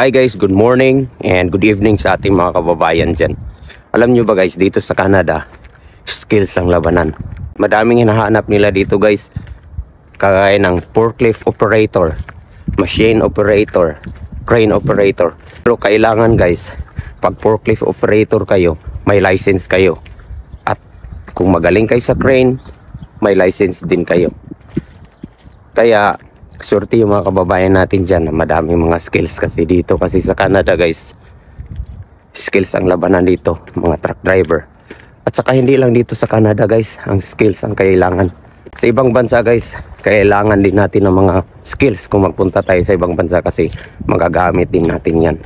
Hi guys, good morning and good evening sa ating mga kababayan dyan. Alam nyo ba guys, dito sa Canada, skills ang labanan. Madaming hinahanap nila dito guys, kagaya ng forklift operator, machine operator, crane operator. Pero kailangan guys, pag forklift operator kayo, may license kayo. At kung magaling kayo sa crane, may license din kayo. Kaya, swerte yung mga kababayan natin dyan na madaming mga skills kasi dito kasi sa Canada guys, skills ang labanan dito, mga truck driver. At saka hindi lang dito sa Canada guys, ang skills ang kailangan. Sa ibang bansa guys, kailangan din natin ng mga skills kung magpunta tayo sa ibang bansa kasi magagamit din natin yan.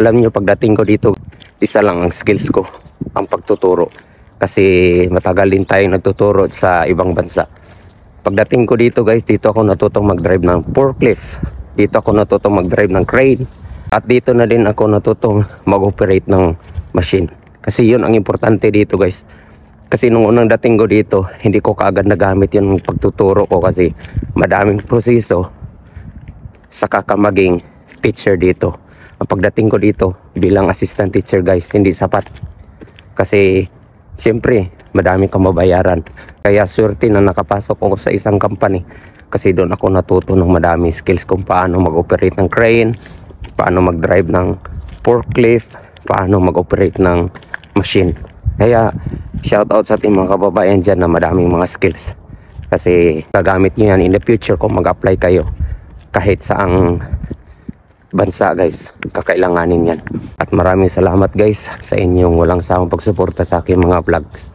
Alam nyo, pagdating ko dito, isa lang ang skills ko, ang pagtuturo. Kasi matagal din tayong nagtuturo sa ibang bansa. Pagdating ko dito guys, dito ako natutong mag-drive ng forklift. Dito ako natutong mag-drive ng crane. At dito na din ako natutong mag-operate ng machine. Kasi yun ang importante dito guys. Kasi nung unang dating ko dito, hindi ko kaagad nagamit yung pagtuturo ko kasi madaming proseso saka ka maging teacher dito. Ang pagdating ko dito bilang assistant teacher guys, hindi sapat. Kasi siyempre, madami kang mabayaran. Kaya swerte na nakapasok ako sa isang company. Kasi doon ako natuto ng madami skills kung paano mag-operate ng crane, paano mag-drive ng forklift, paano mag-operate ng machine. Kaya shout out sa ating mga kababayan dyan na madaming mga skills. Kasi gagamit nyo yan in the future kung mag-apply kayo kahit saang bansa guys kakailanganin yan at maraming salamat guys sa inyong walang sawang pagsuporta sa aking mga vlogs